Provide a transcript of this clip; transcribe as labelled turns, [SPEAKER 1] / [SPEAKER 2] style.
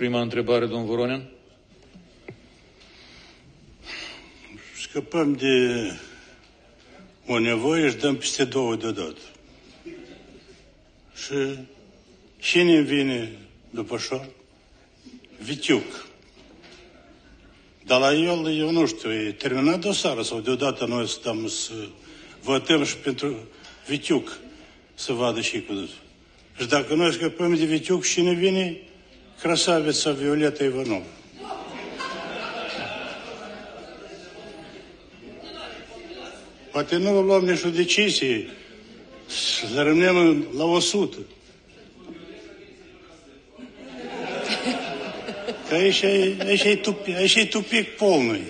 [SPEAKER 1] Prima întrebare, domn Voronean.
[SPEAKER 2] Scăpăm de o nevoie și dăm peste două deodată. Și cine îmi vine după șor? Vitiuc. Dar la el, eu nu știu, e terminat dosarul sau deodată noi stăm să votăm și pentru Vitiuc să vadă și cu dânsul. Și dacă noi scăpăm de Vitiuc, cine vine? красавица Виолетта Иванова. Потянула головнішу дичиці з ремнями лавосуту. Та ще, ще, й тупік, ще й тупік повний.